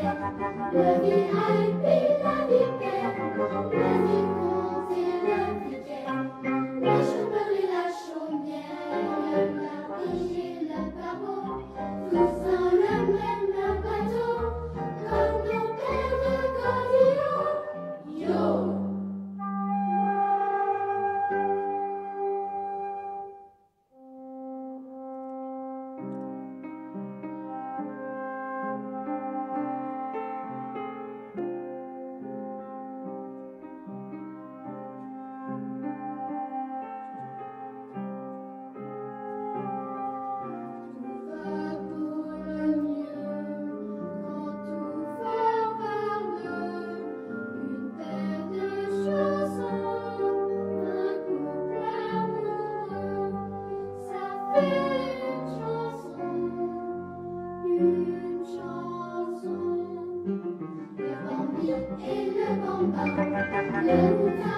Le you, a été la vie 人